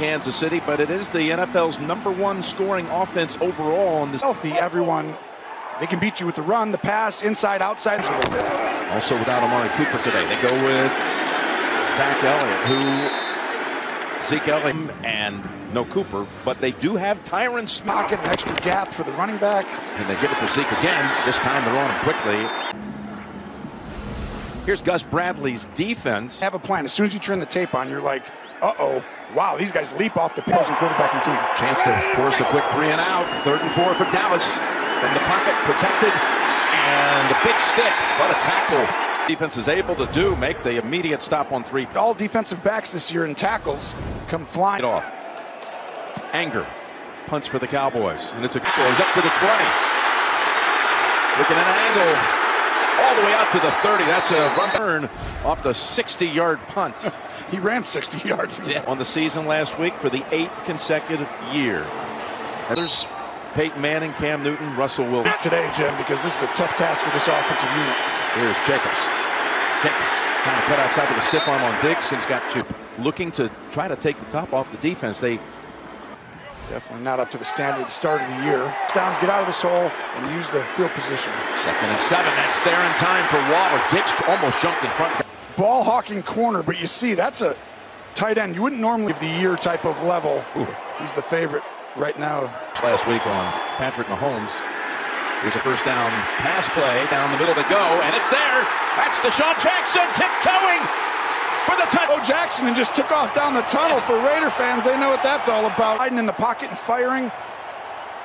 Kansas City, but it is the NFL's number one scoring offense overall And this. Healthy, everyone. They can beat you with the run, the pass, inside, outside. Also without Amari Cooper today. They go with Zach Elliott, who Zeke Elliott and no Cooper, but they do have Tyron. Pocket, an extra gap for the running back. And they give it to Zeke again. This time they're on him quickly. Here's Gus Bradley's defense. Have a plan. As soon as you turn the tape on, you're like, uh-oh, wow, these guys leap off the opposing quarterbacking team. Chance to force a quick three and out. Third and four for Dallas. From the pocket, protected, and a big stick. What a tackle. Defense is able to do, make the immediate stop on three. All defensive backs this year in tackles come flying. It off. Anger. Punch for the Cowboys. And it's a goes up to the 20. Looking at an angle all the way out to the 30. That's a run turn off the 60-yard punt. he ran 60 yards on the season last week for the eighth consecutive year. There's Peyton Manning, Cam Newton, Russell Wilson. Today, Jim, because this is a tough task for this offensive unit. Here's Jacobs. Jacobs trying to cut outside with a stiff arm on Diggs. He's got to looking to try to take the top off the defense. They Definitely not up to the standard at the start of the year. Downs get out of this hole and use the field position. Second and seven. That's there in time for Waller. Diggs almost jumped in front. Ball hawking corner, but you see that's a tight end. You wouldn't normally give the year type of level. Ooh. He's the favorite right now. Last week on Patrick Mahomes. Here's a first down pass play down the middle to go, and it's there. That's DeSean Jackson tiptoeing for the touch. Oh, Jackson and just took off down the tunnel for Raider fans. They know what that's all about. Hiding in the pocket and firing.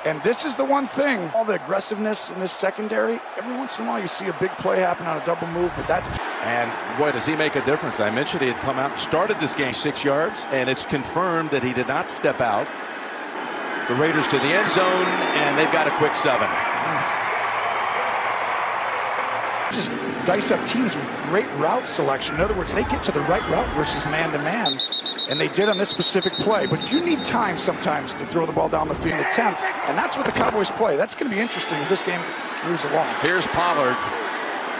And this is the one thing, all the aggressiveness in this secondary, every once in a while you see a big play happen on a double move, but that's... And boy, does he make a difference. I mentioned he had come out and started this game six yards, and it's confirmed that he did not step out. The Raiders to the end zone, and they've got a quick seven. Hmm. Just dice up teams with great route selection. In other words, they get to the right route versus man-to-man, -man, and they did on this specific play. But you need time sometimes to throw the ball down the field attempt, and that's what the Cowboys play. That's going to be interesting as this game moves along. Here's Pollard.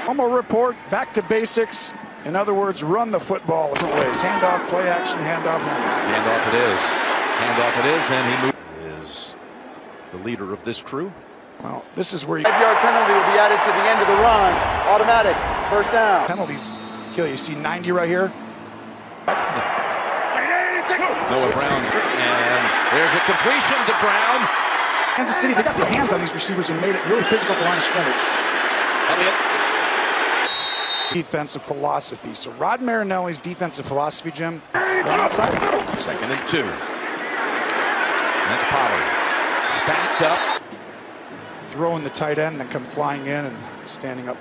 One more report, back to basics. In other words, run the football different ways. Handoff, play action, handoff, handoff. Handoff it is. Handoff it is, and he moves. Is the leader of this crew. Well, this is where you... Five-yard penalty will be added to the end of the run. Automatic. First down. Penalties kill. You see 90 right here. Noah Brown. And there's a completion to Brown. Kansas City, they got their hands on these receivers and made it really physical at the line of scrimmage. Elliott. Defensive philosophy. So Rod Marinelli's defensive philosophy, Jim, run outside. Second and two. That's Pollard. Stacked up throwing the tight end, then come flying in and standing up.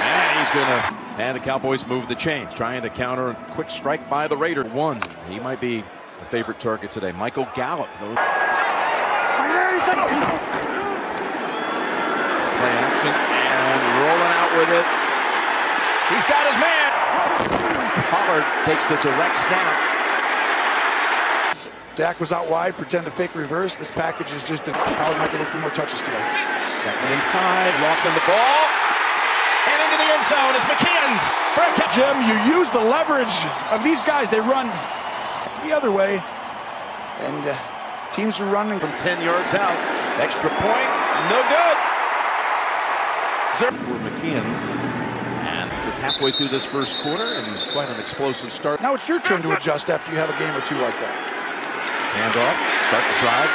And he's going to, and the Cowboys move the chains, trying to counter a quick strike by the Raider. One, he might be a favorite target today. Michael Gallup. Play action and rolling out with it. He's got his man. Pollard takes the direct snap. Dak was out wide, pretend to fake reverse. This package is just, Howard might get a few more touches today. Second and five, lofting the ball. And into the end zone is McKeon for a catch. Jim, you use the leverage of these guys. They run the other way. And uh, teams are running from 10 yards out. Extra point, no good. Zerp for McKeon. And just halfway through this first quarter and quite an explosive start. Now it's your turn to adjust after you have a game or two like that. Handoff, start the drive.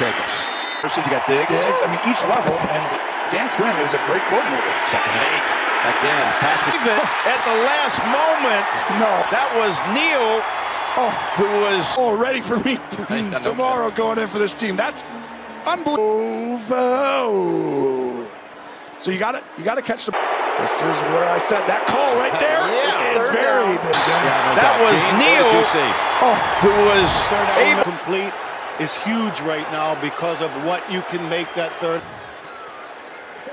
Jacobs. First, you got Diggs. Diggs, I mean, each level, and Dan Quinn is a great coordinator. Second and eight. Again, pass was at the last moment. No. That was Neal oh, who was oh, ready for me tomorrow going in for this team. That's unbelievable. So you got to you got to catch the. This is where I said that call right there yeah, is very big. Yeah, that was Gene, Neal, oh, who was able complete is huge right now because of what you can make that third.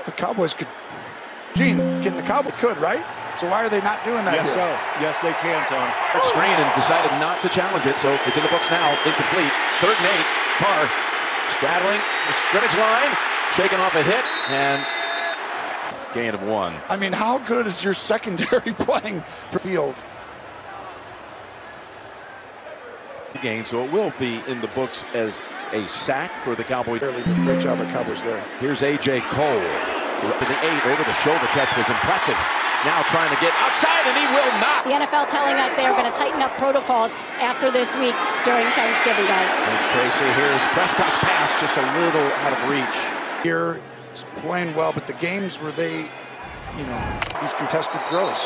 The Cowboys could. Gene, can the Cowboys could right? So why are they not doing that? Yes, here? sir. Yes, they can, Tony. Screen and decided not to challenge it, so it's in the books now. Incomplete. Third and eight. Carr straddling the scrimmage line, shaking off a hit, and gain of one. I mean, how good is your secondary playing for field? Gain, so it will be in the books as a sack for the Cowboys. Great job by Cowboys there. Here's A.J. Cole. The eight over the shoulder catch was impressive. Now trying to get outside, and he will not. The NFL telling us they are going to tighten up protocols after this week during Thanksgiving, guys. Thanks, Tracy. Here's Prescott's pass, just a little out of reach. Here, playing well, but the games where they, you know, these contested throws.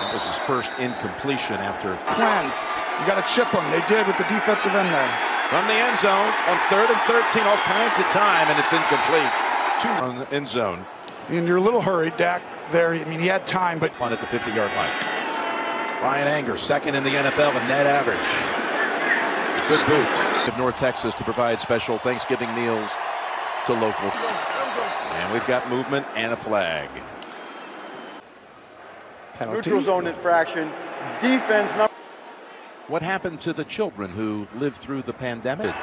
That was his first incompletion after. Plan. You got to chip them. They did with the defensive end there. From the end zone on third and 13, all kinds of time, and it's incomplete. Two on the end zone. And you're a little hurried, Dak. There, I mean, he had time, but one at the 50-yard line. Bryan Anger, second in the NFL in net average. Good boot of North Texas to provide special Thanksgiving meals to local. And we've got movement and a flag. Penalty. Neutral zone infraction. Defense number. What happened to the children who lived through the pandemic?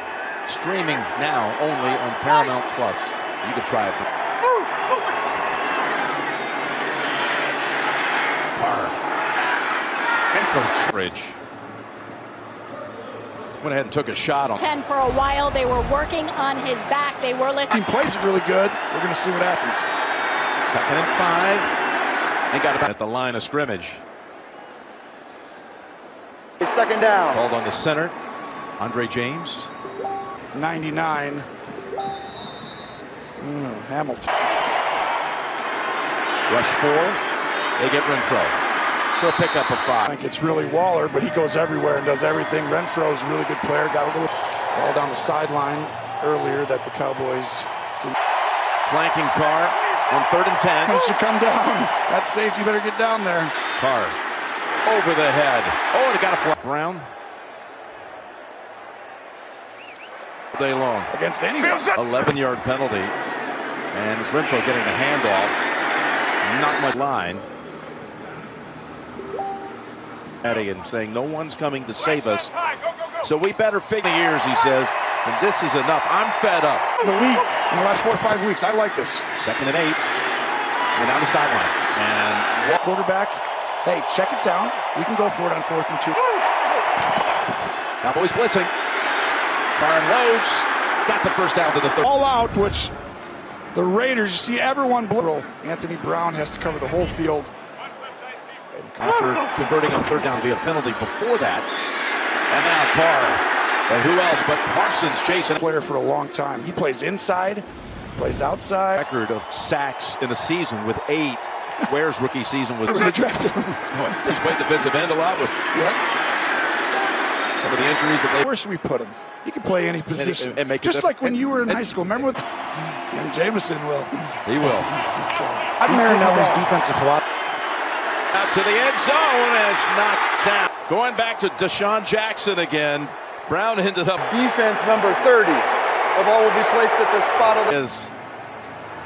Streaming now only on Paramount Plus. You can try it for Carr. And Ridge. Went ahead and took a shot on. 10 for a while. They were working on his back. They were listening. Team plays it really good. We're going to see what happens. Second and five. And got about at the line of scrimmage. Second down. Called on the center. Andre James. 99. Mm, Hamilton. Rush four. They get Renfrow for a pickup of five. I think it's really Waller, but he goes everywhere and does everything. Renfrow is a really good player. Got a little ball down the sideline earlier that the Cowboys didn't. Flanking Carr on third and ten. It should come down. That safety better get down there. Carr over the head. Oh, it got a flat. Brown. Day long. Against anyone. 11 yard penalty. And it's Renfrow getting the handoff. Not much line. Eddie And saying no one's coming to save us. So we better figure years, he says. And this is enough. I'm fed up. The league in the last four or five weeks. I like this. Second and eight. We're down the sideline. And quarterback. Hey, check it down. We can go for it on fourth and two. Cowboys blitzing. Carr loads. Got the first down to the third. All out, which the Raiders, you see everyone blow. Anthony Brown has to cover the whole field And after converting on third down via penalty before that. And now Carr. And who else but Parsons chasing. Player for a long time. He plays inside, plays outside. Record of sacks in a season with eight. Ware's rookie season was. they drafted him. He's played defensive end a lot with. Yeah. Some of the injuries that they. Where should we put him? He can play any position. And, and make Just like when you were in high school. Remember what? And Jameson will. He will. I'm Marinelli's defensive philosophy. Out to the end zone, and it's knocked down. Going back to DeSean Jackson again. Brown ended up. Defense number 30. The ball will be placed at the spot of the. Is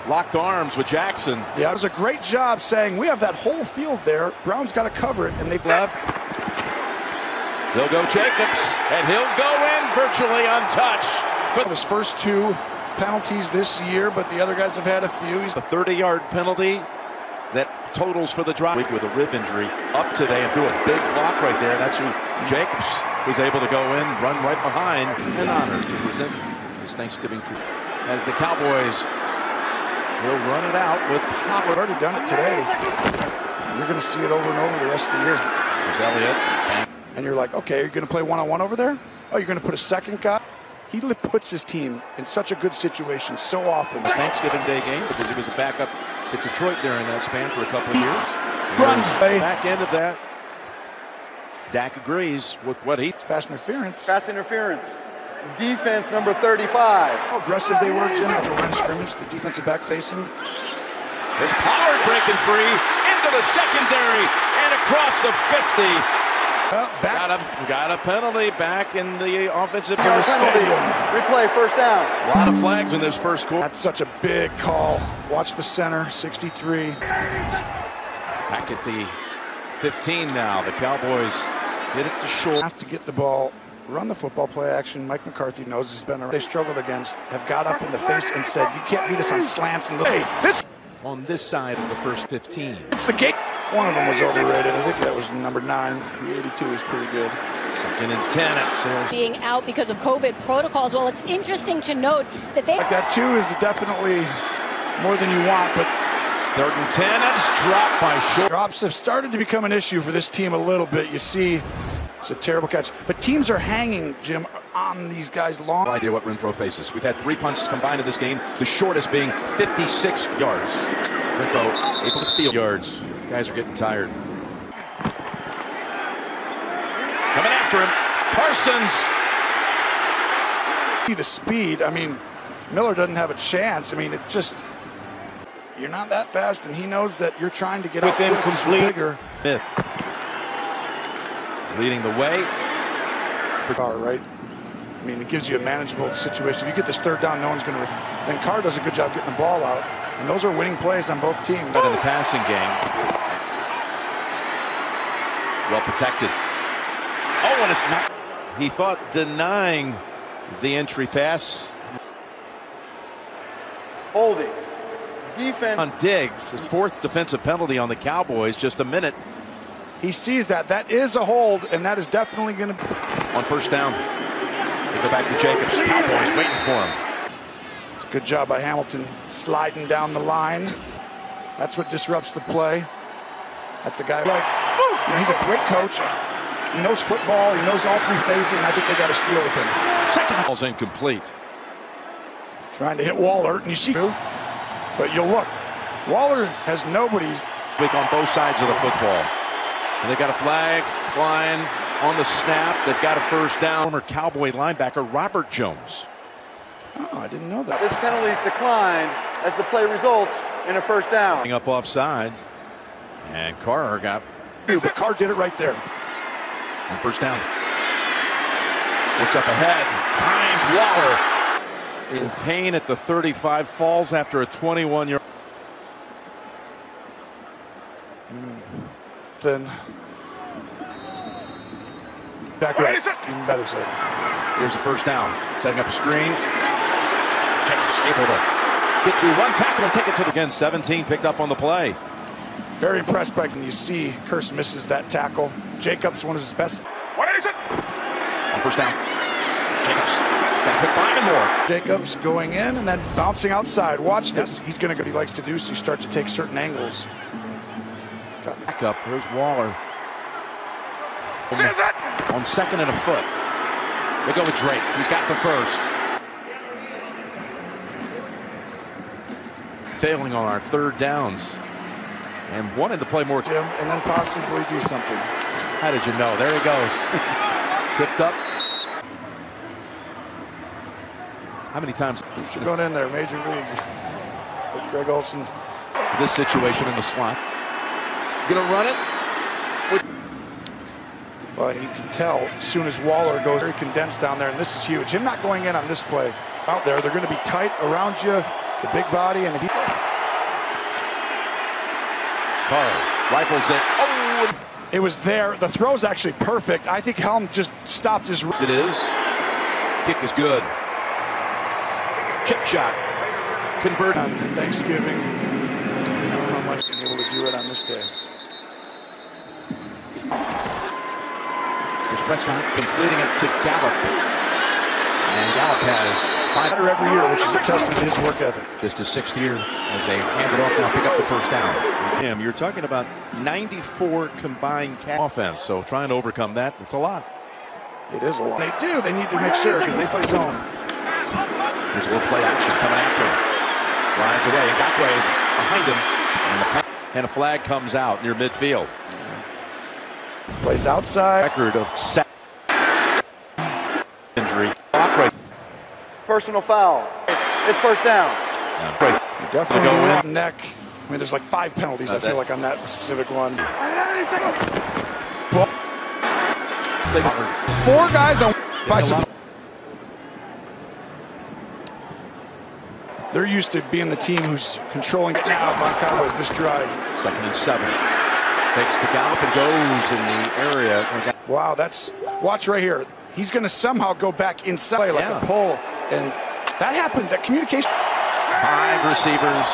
locked arms with Jackson. Yeah, it was a great job saying we have that whole field there. Brown's got to cover it, and they've left. They'll go Jacobs, and he'll go in virtually untouched. For his first two penalties this year, but the other guys have had a few. He's a 30-yard penalty that totals for the drop with a rib injury up today and threw a big block right there. That's who Jacobs was able to go in, run right behind, and honor to present his Thanksgiving trip. As the Cowboys will run it out with Pop. We've already done it today. You're going to see it over and over the rest of the year. There's Elliott. And you're like, okay, you're going to play one-on-one over there? Oh, you're going to put a second guy? He puts his team in such a good situation so often. The Thanksgiving Day game because he was a backup at Detroit during that span for a couple of years. Runs, Back end of that. Dak agrees with what he. It's pass interference. Pass interference. Defense number 35. How aggressive they were, Jim, at the line scrimmage, the defensive back facing. There's Pollard breaking free into the secondary and across the 50. Well, got, a, got a penalty back in the offensive got penalty. Replay, first down. A lot of flags in this first quarter. That's such a big call. Watch the center, 63. Back at the 15 now. The Cowboys get it to short. Have to get the ball, run the football play action. Mike McCarthy knows has been around. They struggled against, have got up in the face and said, you can't beat us on slants and hey, this on this side of the first 15. It's the gate. One of them was overrated. I think that was number nine. The 82 is pretty good. Second and 10 at Sales. being out because of COVID protocols. Well, it's interesting to note that they Like that two is definitely more than you want, but Third and 10. That's dropped by short. drops have started to become an issue for this team a little bit. You see, it's a terrible catch. But teams are hanging, Jim, on these guys long. No idea what Renfrow faces. We've had three punts combined in this game, the shortest being 56 yards. Renfrow able to field yards. These guys are getting tired. Coming after him. Parsons. See the speed. I mean, Miller doesn't have a chance. I mean, it just you're not that fast, and he knows that you're trying to get Within out quick 'cause complete. bigger. Smith. Leading the way. for Carr, right? I mean, it gives you a manageable situation. If you get this third down, no one's going to. Then Carr does a good job getting the ball out, and those are winning plays on both teams. But in the passing game. Well protected. Oh, and it's not. He thought denying the entry pass Holding. Defense. on Diggs. His fourth defensive penalty on the Cowboys. Just a minute He sees that. That is a hold, and that is definitely going to. on first down. They go back to Jacobs. Cowboys waiting for him. It's a good job by Hamilton sliding down the line. That's what disrupts the play. That's a guy like. You know, he's a great coach. He knows football. He knows all three phases, and I think they got a steal with him. Second ball's incomplete. Trying to hit Waller, and you see. But you'll look. Waller has nobody's Big on both sides of the football. And they got a flag flying on the snap. They've got a first down. Former Cowboy linebacker Robert Jones. Oh, I didn't know that. This penalty is declined as the play results in a first down. up off sides. And Carr got But Carr did it right there. on first down. Looks up ahead, finds Waller. In pain at the 35, falls after a 21 yard. Hmm. Then back right. Even better so. Here's the first down. Setting up a screen. Jacobs able to get through one tackle and take it to the again. 17 picked up on the play. Very impressed by and you see Curse misses that tackle. Jacobs, one of his best. What is On first down. Jacobs got to put five and more. Jacobs going in and then bouncing outside. Watch this. He's going to go. He likes to do so. You start to take certain angles. Got Back up. Here's Waller. On second and a foot. They go with Drake. He's got the first. Failing on our third downs. And wanted to play more. Jim, and then possibly do something. How did you know? There he goes. Tripped up. How many times Thanks for going in there, Major League. Greg Olsen. this situation in the slot? Gonna run it? Well, you can tell as soon as Waller goes very condensed down there, and this is huge. Him not going in on this play out there, they're going to be tight around you, the big body, and if he Carr rifles it. Oh, it was there, the throw's actually perfect. I think Helm just stopped his. it is. Kick is good. Chip shot. Converted. on Thanksgiving. I don't know how much he's able to do it on this day. Prescott completing it to Gallup. And Gallup has 500 every year, which is a testament to his work ethic. just his sixth year as they hand it off now, pick up the first down. Tim, you're talking about 94 combined offense, so trying to overcome that, it's a lot. It is a lot. They do. They need to make sure because they play zone. Here's a little play action coming after him. Slides away, and Ngakoue is behind him. And, the, and a flag comes out near midfield. Plays outside. Record of sack injury. Personal foul. It's first down. Ngakoue Definitely Go in. around neck. I mean, there's like five penalties. Uh, I feel like on that specific one. Four guys on by some. They're used to being the team who's controlling it now on Cowboys this drive. Second and seven. Takes to Gallup and goes in the area. Wow, that's watch right here. He's going to somehow go back inside like Yeah. a pull, and that happened. That communication. Five receivers,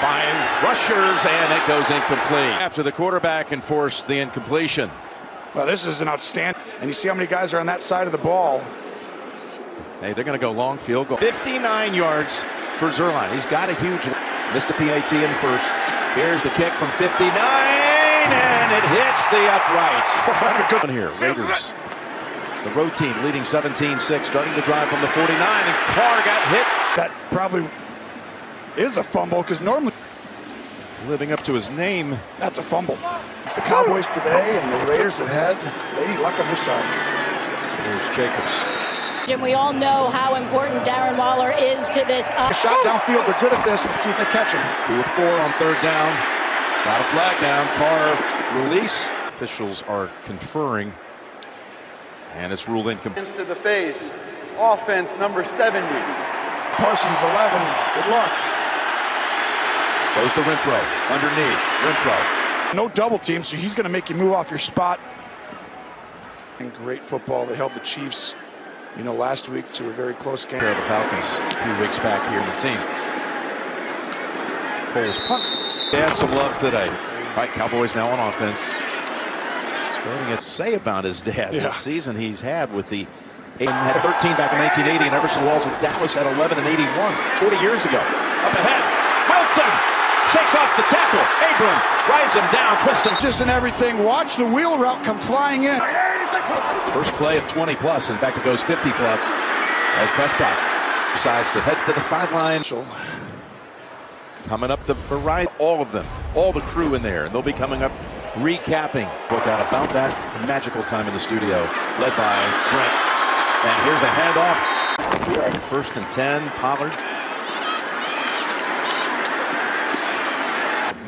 five rushers, and it goes incomplete. After the quarterback enforced the incompletion. Well, this is an outstanding. And you see how many guys are on that side of the ball. Hey, they're going to go long field goal. 59 yards for Zuerlein. He's got a huge. Missed a PAT in the first. Here's the kick from 59, and it hits the upright. Good one here. Raiders. The road team leading 17-6, starting to drive from the 49, and Carr got hit. That probably is a fumble because normally living up to his name. That's a fumble. It's the Cowboys today, and the Raiders have had Lady Luck on this side. Here's Jacobs. And we all know how important Darren Waller is to this. Uh, shot downfield. They're good at this. Let's see if they catch him. Two of four on third down. Got a flag down. Carr release. Officials are conferring. And it's ruled incomplete. To the face. Offense number 70. Parsons 11. Good luck. Goes to Renfrow. Underneath. Renfrow. No double team, so he's going to make you move off your spot. And great football. They held the Chiefs, you know, last week to a very close game. The Falcons a few weeks back here in the team. Cole's punt. They had some love today. All right, Cowboys now on offense. Starting to say about his dad yeah. this season he's had with the had 13 back in 1980 and Everson Walls with Dallas had 11 and 81 40 years ago. Up ahead, Wilson shakes off the tackle. Abram rides him down, twisting. Just in everything. Watch the wheel route come flying in. First play of 20 plus. In fact, it goes 50 plus as Prescott decides to head to the sideline. Coming up the variety, all of them, all the crew in there, and they'll be coming up recapping. Book out about that magical time in the studio, led by Brent. And here's a handoff. First and 10, Pollard.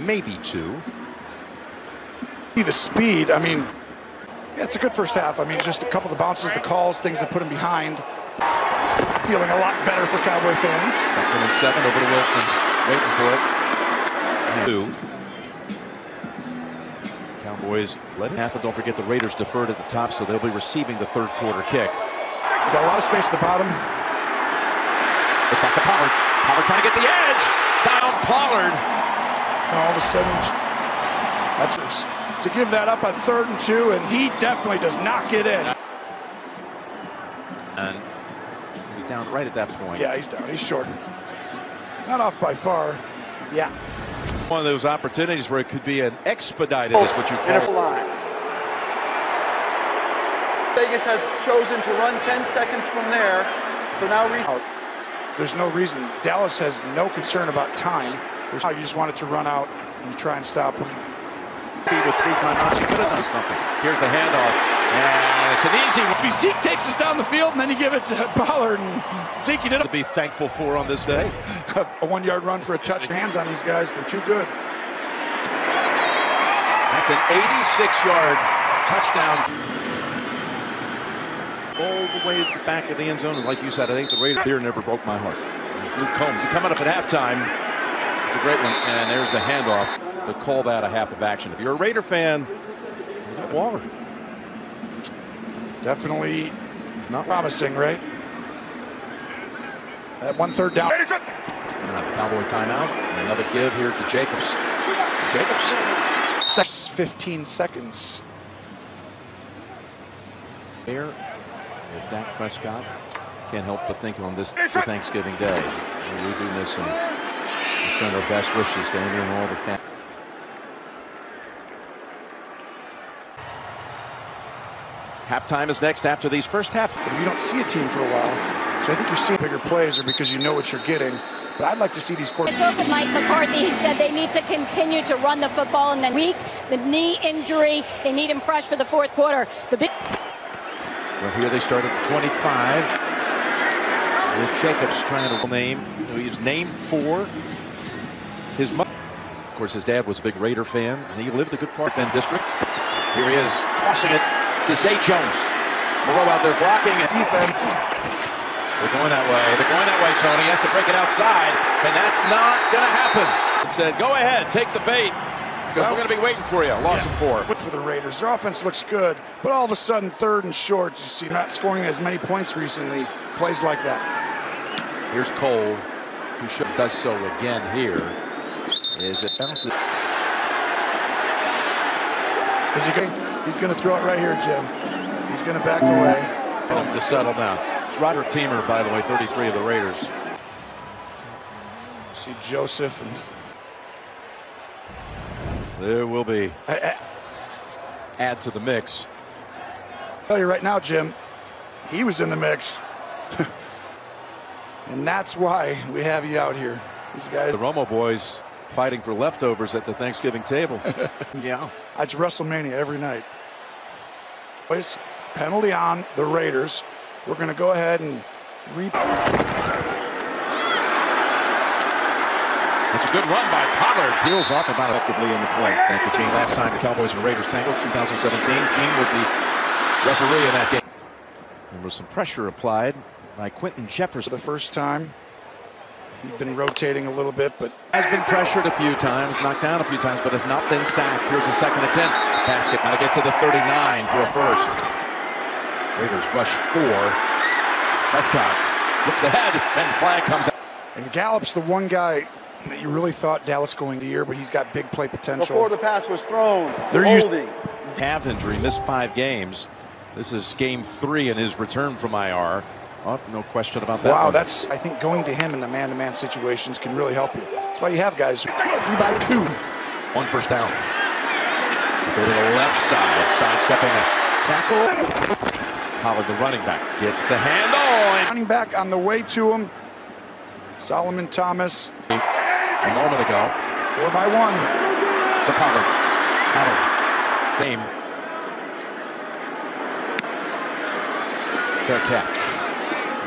Maybe two. The speed, I mean, yeah, it's a good first half. I mean, just a couple of the bounces, the calls, things that put him behind. Feeling a lot better for Cowboy fans. Second and seven over to Wilson. Waiting for it. Two. Cowboys let it happen. Don't forget the Raiders deferred at the top, so they'll be receiving the third quarter kick. We got a lot of space at the bottom. It's back to Pollard. Pollard trying to get the edge. Down Pollard. And all of a sudden, that's to give that up at third and two, and he definitely does not get in. And he's down right at that point. Yeah, he's down. He's short. He's not off by far. Yeah. One of those opportunities where it could be an expedited, oh, is what you call it. line. Vegas has chosen to run 10 seconds from there. So now there's no reason. Dallas has no concern about time. There's, you just want it to run out and try and stop him with three timeouts, he could have done something. Here's the handoff, and it's an easy one. Zeke takes us down the field, and then you give it to Pollard, and Zeke, you did to be thankful for on this day. a one-yard run for a touch. Hands on these guys, they're too good. That's an 86-yard touchdown. All the way to the back of the end zone, and like you said, I think the Raiders here never broke my heart. It's Luke Combs. He coming up at halftime. It's a great one, and there's a handoff to call that a half of action. If you're a Raider fan, Waller. It's definitely he's not promising, right? That one third down. And the Cowboy timeout. And another give here to Jacobs. Jacobs. 15 seconds. Here with Dak Prescott. Can't help but think on this for Thanksgiving Day. We do this and send our best wishes to Amy and all the fans. Halftime is next after these first half. But if you don't see a team for a while, so I think you're seeing bigger plays or because you know what you're getting. But I'd like to see these quarterbacks. I spoke with Mike McCarthy. He said they need to continue to run the football in the week. The knee injury, they need him fresh for the fourth quarter. The big. Well, here they start at 25. With Jacobs trying to name. He was named for his mother. Of course, his dad was a big Raider fan, and he lived a good part Bend District. Here he is, tossing it to Zay Jones. Moreau out there blocking and defense. They're going that way. They're going that way, Tony. He has to break it outside, and that's not going to happen. It said, go ahead, take the bait. Because well, we're going to be waiting for you. Loss yeah. of four. Good for the Raiders. Their offense looks good, but all of a sudden, third and short, you see not scoring as many points recently. Plays like that. Here's Cole, who should, does so again here. Is it bounces? Is he going? He's going to throw it right here, Jim. He's going to back away. To settle down. It's Roderick Teamer, by the way, 33 of the Raiders. See Joseph and There will be I, I add to the mix. I'll tell you right now, Jim, he was in the mix. and that's why we have you out here. These guys, The Romo boys fighting for leftovers at the Thanksgiving table. yeah. it's WrestleMania every night. Penalty on the Raiders. We're going to go ahead and It's a good run by Pollard. Peels off about effectively in the play. Thank you, Gene. Last time the Cowboys and Raiders tangled, 2017. Gene was the referee in that game. There was some pressure applied by Quinton Jefferson. for the first time. He's been rotating a little bit, but Has been pressured a few times, knocked down a few times, but has not been sacked. Here's a second and 10. Basket now to get to the 39 for a first. Raiders rush four. Prescott looks ahead, and flag comes out. and Gallup's the one guy that you really thought Dallas going the year, but he's got big play potential. Before the pass was thrown, They're used- holding. Calf injury, missed five games. This is game three in his return from IR. Oh, no question about that. wow, one. that's I think going to him in the man-to-man situations can really help you. That's why you have guys three by two. one first down. Go to the left side, sidestepping a tackle. Pollard, the running back, gets the hand. And Running back on the way to him. Solomon Thomas, a moment ago, four by one. to Pollard. Pollard, game. Fair catch.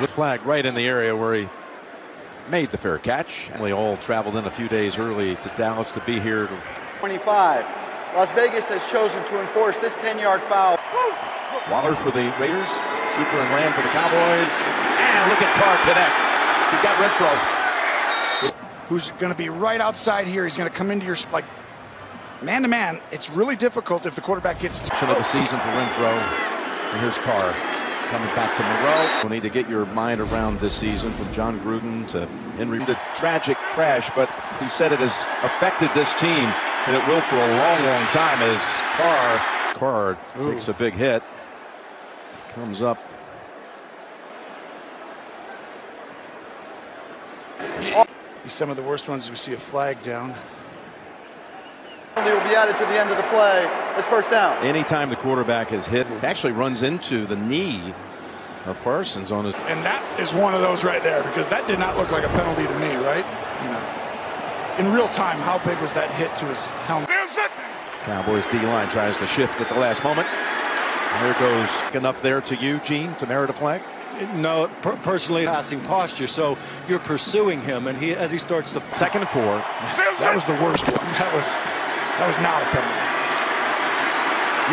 With flag right in the area where he made the fair catch. And they all traveled in a few days early to Dallas to be here. 25. Las Vegas has chosen to enforce this 10-yard foul. Waller for the Raiders, Cooper and Lamb for the Cowboys. And look at Carr connect. He's got red throw. Who's going to be right outside here? He's going to come into your like man-to-man. It's really difficult if the quarterback gets. T- Of the season for Renfrow. And here's Carr coming back to Moreau. We'll need to get your mind around this season from Jon Gruden to Henry. The tragic crash, but he said it has affected this team, and it will for a long, long time as Carr, Carr takes a big hit. Comes up. Some of the worst ones we see a flag down. They will be added to the end of the play. It's first down. Anytime the quarterback is hit, actually runs into the knee of Parsons on his. And that is one of those right there because that did not look like a penalty to me, right? You know, in real time, how big was that hit to his helmet? Cowboys D line tries to shift at the last moment. And there goes enough there to you, Gene, to merit a flag. No, per- personally, passing posture. So you're pursuing him, and he as he starts to Second and four. That was the worst one. That was that was not a penalty.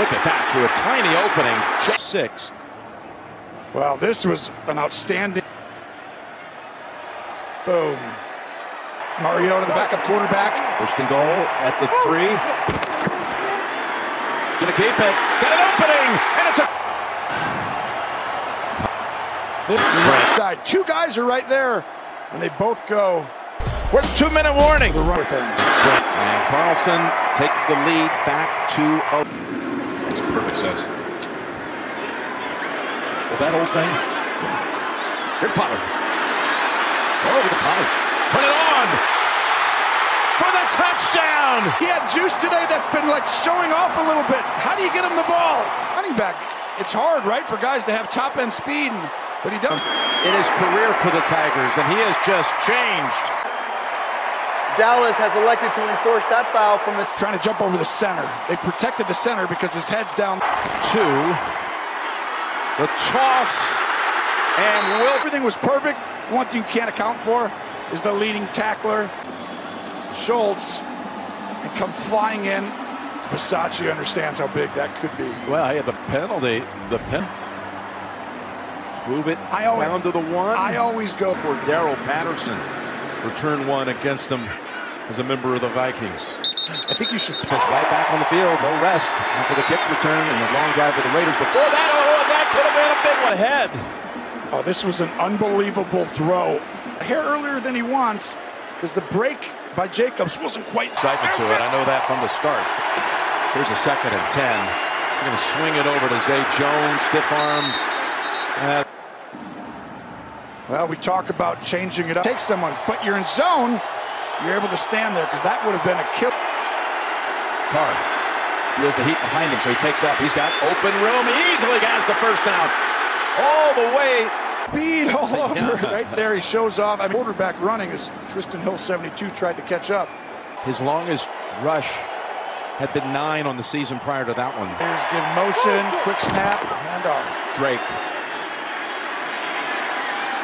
Look at that through a tiny opening. Just six. Well, this was an outstanding. Boom. Mariota, the backup quarterback. First and goal at the three. Gonna keep it. Got an opening, and it's a. The right side. Two guys are right there, and they both go We're two minute warning. the right things. And Carlson takes the lead back to. Oh. Makes perfect sense. With that old thing. Here's Pollard. Oh, look at Pollard. Turn it on for the touchdown. He had juice today that's been like showing off a little bit. How do you get him the ball? Running back. It's hard, right, for guys to have top end speed, and, but he does. In his career for the Tigers, and he has just changed. Dallas has elected to enforce that foul from the Trying to jump over the center. They protected the center because his head's down. Two. The toss. And Will. Everything was perfect. One thing you can't account for is the leading tackler, Schultz, and come flying in. Versace understands how big that could be. Well, hey, the penalty. The pen. Move it I always- down to the one. I always go for Daryl Patterson. Return one against him as a member of the Vikings. I think you should. Puts right back on the field. No rest after the kick return and the long drive for the Raiders. Before that, oh, that could have been a big one ahead. Oh, this was an unbelievable throw. A hair earlier than he wants because the break by Jacobs wasn't quite. Excitement to it. I know that from the start. Here's a second and 10 He's going to swing it over to Zay Jones, stiff arm. Uh, Well, we talk about changing it up. Take someone, but you're in zone. You're able to stand there because that would have been a kill. Carr feels the heat behind him, so he takes off. He's got open room. He easily has the first down. All the way. Speed all over right there. He shows off. I mean, quarterback running as Trysten Hill 72 tried to catch up. His longest rush had been nine on the season prior to that one. Here's give motion, quick snap, handoff. Drake.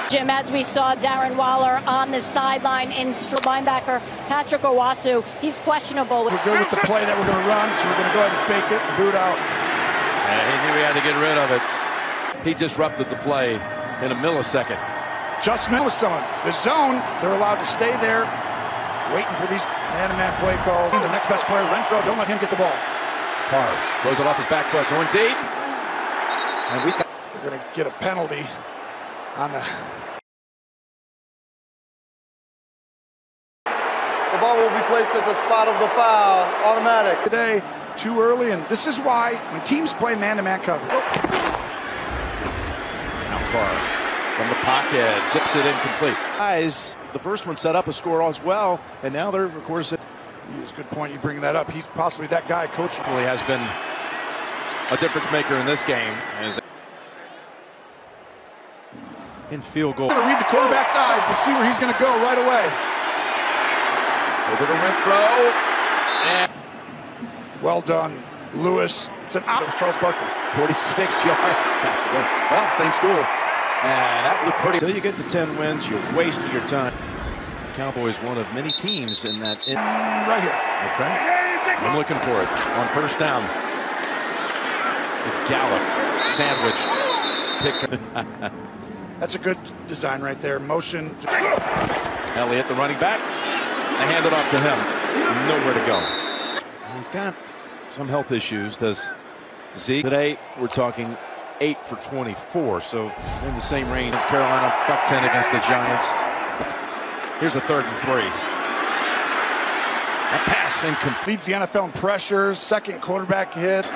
Jim, as we saw Darren Waller on the sideline in str- linebacker Patrick Owasu, he's questionable. We're good with the play that we're going to run, so we're going to go ahead and fake it and boot out. And he knew he had to get rid of it. He disrupted the play in a millisecond. Just with someone. The zone, they're allowed to stay there, waiting for these man-to-man play calls. The next best player, Renfrow, don't let him get the ball. Carr throws it off his back foot, going deep. And we've got They're going to get a penalty on the The ball will be placed at the spot of the foul, automatic. today too early, and this is why when teams play man-to-man cover, Now Carr from the pocket, zips it incomplete. Guys, the first one set up a score as well, and now they're, of course, it's a good point you bring that up. He's possibly that guy coach. really has been a difference maker in this game. Field goal. read the quarterback's eyes and see where he's going to go right away. Over to Renfrow. And Well done, Lewis. It's an out. It was Charles Barkley. 46 yards. Well, same school. And that looked pretty. Until you get to 10 wins, you're wasting your time. The Cowboys, one of many teams in that. In, mm, Right here. okay. I'm looking for it on first down. It's Gallup sandwiched. Pick. That's a good design right there. Motion. Elliott, the running back. I hand it off to him. Nowhere to go. He's got some health issues. Does Zeke? Today, we're talking 8 for 24, so in the same range as Carolina. Buck 10 against the Giants. Here's a third and three. A pass incomplete. Leads the NFL in pressures. Second quarterback hit.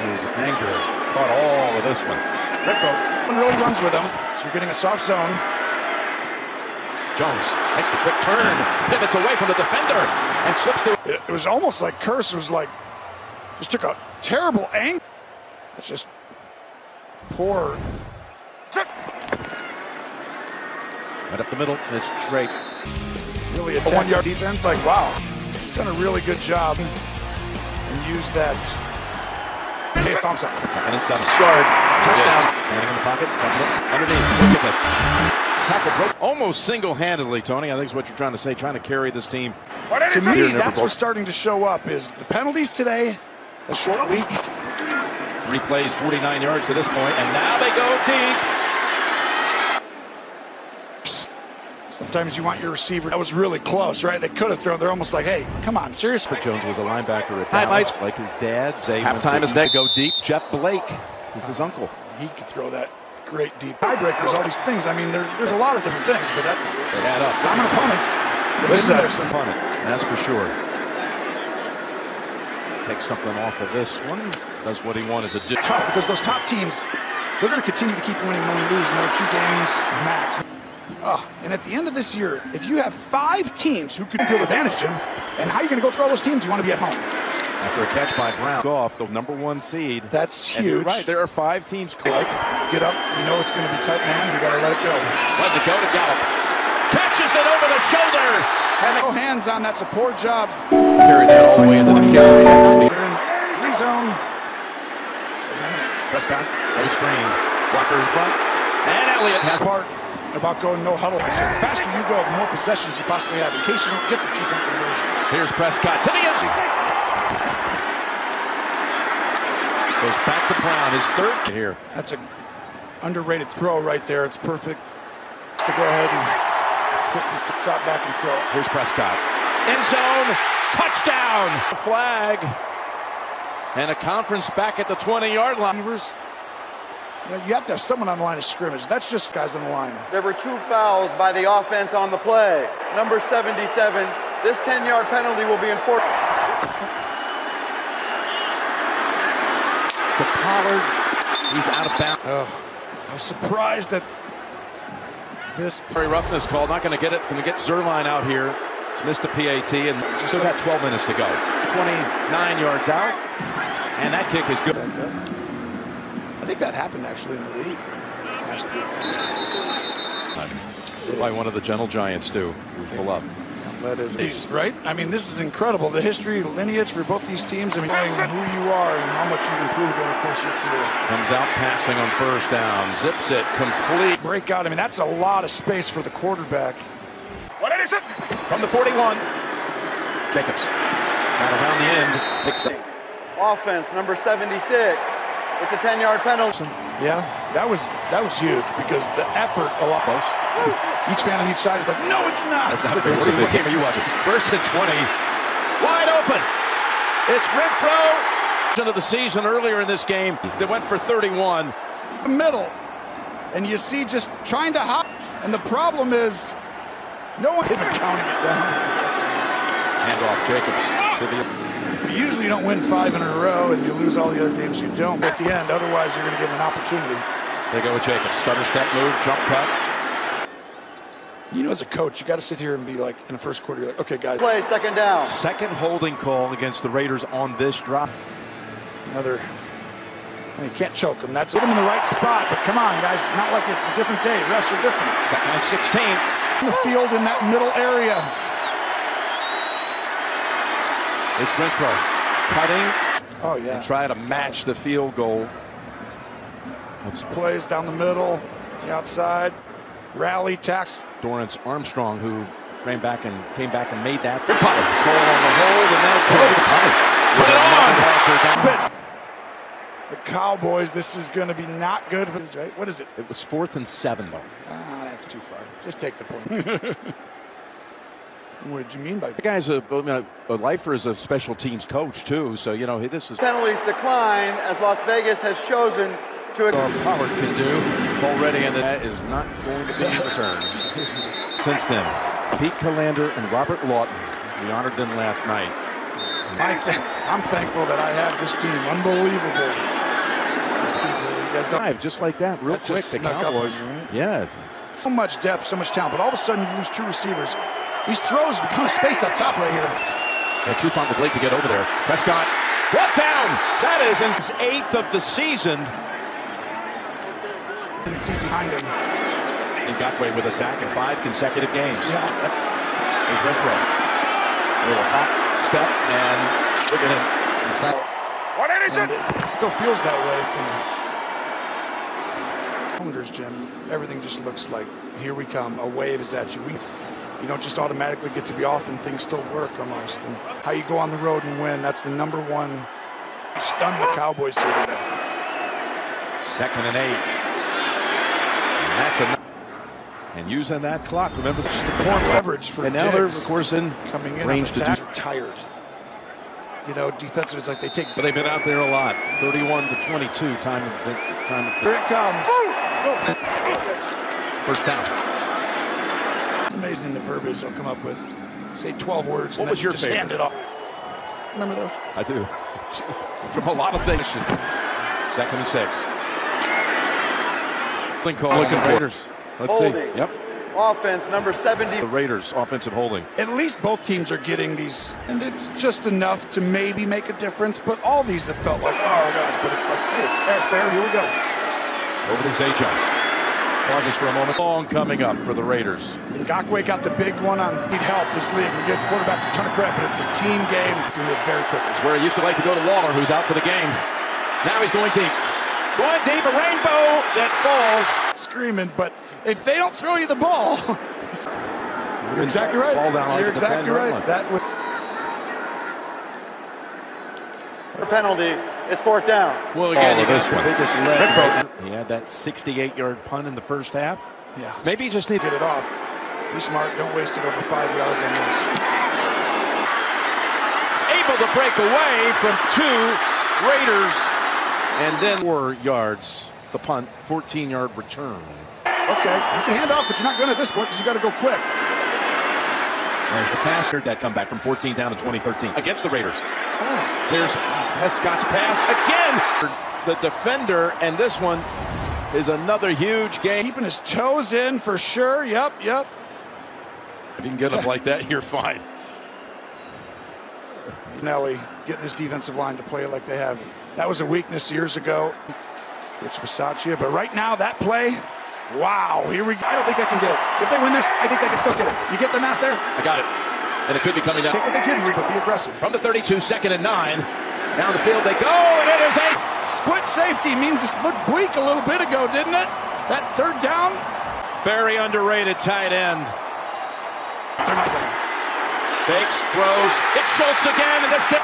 Here's Anger. Caught all of this one. Rippo. One really runs with him. So you're getting a soft zone. Jones makes the quick turn, pivots away from the defender, and slips through. It, it was almost like Curse was like, just took a terrible angle. It's just poor. Right up the middle, it's Drake. Really a one yard defense. Like, wow. He's done a really good job and used that. Found something. Second and seven. Scored. Touchdown. Standing in the pocket. Underneath. Look at the tackle broke almost single-handedly, Tony. I think is what you're trying to say. Trying to carry this team. To me, that's what's starting to show up is the penalties today, a short week. Three plays, 49 yards to this point, and now they go deep. Sometimes you want your receiver. That was really close, right? They could have thrown. They're almost like, hey, come on, seriously. Jones was a linebacker at Highlights. Dallas, like his dad. Zay Halftime went is to next. Go deep. Jeff Blake is his uncle. He could throw that great deep tiebreakers, all these things. I mean, there, there's a lot of different things, but that They add up. common opponents. This Listen, is opponent, that's for sure. Takes something off of this one. Does what he wanted to do. tough because those top teams, they're going to continue to keep winning and only lose another two games max. Oh, and at the end of this year, if you have five teams who could feel advantage, Jim, and how are you going to go through all those teams? You want to be at home. After a catch by Brown, off the number one seed. That's And you're huge. right. There are five teams. Like, get up. You know it's going to be tight, man. You got to let it go. Let it go to Gallup. Catches it over the shoulder. And no hands on. That's a poor job. Carry that all the way into the kill. They're in three zone. Prescott, no screen. Walker in front. And Elliott has Part about going no huddle. So the faster you go, the more possessions you possibly have in case you don't get the two point conversion. Here's Prescott to the end zone. Goes back to Brown, his third here. That's a underrated throw right there. It's perfect to go ahead and quickly drop back and throw. Here's Prescott. End zone, touchdown. Flag. And a conference back at the 20-yard line. Receivers, You, know, you have to have someone on the line of scrimmage. That's just guys on the line. There were two fouls by the offense on the play. Number 77, this 10-yard penalty will be enforced. To Pollard. He's out of bounds. Oh, I was surprised that this Very roughness call. Not going to get it. Going to get Zuerlein out here. He's missed a PAT and still got 12 minutes to go. 29 yards out. And that kick is good. I think that happened actually in the league last week. By one of the gentle giants, too. Who's beloved. That is He's right. I mean, this is incredible. The history, lineage for both these teams. I mean, who you are and how much you've improved over the course of your career. Comes out passing on first down. Zips it complete. Breakout. I mean, that's a lot of space for the quarterback. What is it? From the 41. Jacobs. Got around the end. Picks up. Offense, number 76. It's a 10-yard penalty. Yeah, that was that was huge because the effort a lot close. Each fan on each side is like, no, it's not. That's not fair. What game are you watching? First and 20. Wide open. It's Renfrow. Of the season earlier in this game they went for 31. The middle, and you see just trying to hop, and the problem is no one even counting it down. Hand off Jacobs to the. You don't win five in a row, and you lose all the other games you don't. But at the end, otherwise you're going to get an opportunity. They go with Jacobs. Stutter step move, jump cut. You know, as a coach, you got to sit here and be like, in the first quarter, you're like, okay, guys, Play, second down. Second holding call against the Raiders on this drop. another. well, you can't choke them. That's put them in the right spot. But come on, guys, not like it's a different day. Refs are different. Second and 16. In the field in that middle area. It's Renfrow cutting Oh yeah. and try to match the field goal. Plays down the middle, the outside, rally tax. Dorance Armstrong, who ran back and came back and made that. Call on the hold, and now. Put it on. The Cowboys. This is going to be not good for this, right? What is it? It was fourth and seven, though. Ah, that's too far. Just take the point. what did you mean by that? The guy's a, I mean, a lifer is a special teams coach too, so you know this is Penalties decline as Las Vegas has chosen to. all Pollard can do already, and that is not going to be returned. Since then, Pete Calander and Robert Lawton, we honored them last night. I th- I'm thankful that I have this team. Unbelievable. These people, you guys don't just like that, real That quick. just The snuck up on Cowboys, you, right? yeah, so much depth, so much talent, but all of a sudden you lose two receivers. These throws become a space up top right here. And Trufant was late to get over there. Prescott, brought down. That is his eighth of the season. And see behind him. And got away with a sack in five consecutive games. Yeah, that's There's Renfrow. A little hop, step, and look at him. And try- and it still feels that way from Founders Jim. Everything just looks like here we come. A wave is at you. We, you don't just automatically get to be off, and things still work almost. And how you go on the road and win. That's the number one. Stun the Cowboys here today. Second and eight. And that's enough. And using that clock, remember, Just a poor leverage for and now they're, of course, in coming in. range to the do. tired. You know, defensive is like they take. But they've been out there a lot. 31 to 22. Time of the time of Here it comes. first down. It's amazing the verbiage they'll come up with. Say 12 words What and was then your just favorite? hand it off. Remember those? I do. From a lot of things. Second and six. Call looking for Raiders. Let's see. Yep. Offense, number 70. The Raiders offensive holding. At least both teams are getting these, and it's just enough to maybe make a difference. But all these have felt like, oh gosh, but it's like, hey, it's fair, fair. Here we go. Over to Zay Jones. Pauses for a moment. Long coming up for the Raiders. Ngakoue got the big one on need help this league. We give quarterbacks a ton of credit, but it's a team game. Doing it very quickly. It's where he used to like to go to Waller, who's out for the game. Now he's going deep. Going deep, a rainbow that falls. Screaming, but if they don't throw you the ball, you're exactly right. Ball down like You're the exactly 10 yard right. line. That would. penalty. It's fourth down. Well, again, oh, you this the one. biggest leg right He had that 68-yard punt in the first half. Yeah. Maybe he just needed Get it off. Be smart. Don't waste it over five yards on this. He's able to break away from two Raiders, and then four yards. The punt, 14-yard return. Okay, you can hand off, but you're not going at this point because you got to go quick. There's the pass. Heard that comeback from 14 down to 2013 against the Raiders. There's Prescott's pass again. the defender, and this one is another huge game. Keeping his toes in for sure. Yep, yep. If you can get him like that, you're fine. Nelly getting his defensive line to play like they have. That was a weakness years ago. Rich Bisaccia, but right now that play, wow, here we go. I don't think they can get it. If they win this, I think they can still get it. You get the math there? I got it. And it could be coming down. Take what they give you, but be aggressive. From the 32, second and nine. Down the field they go, and it is a split safety. Means it looked bleak a little bit ago, didn't it? That third down. Very underrated tight end. They're not Fakes, throws. It's Schultz again, and this kid.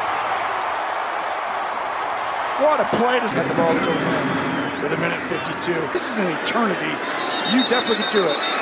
What a play to get the ball to go in with a minute 52. This is an eternity. You definitely could do it.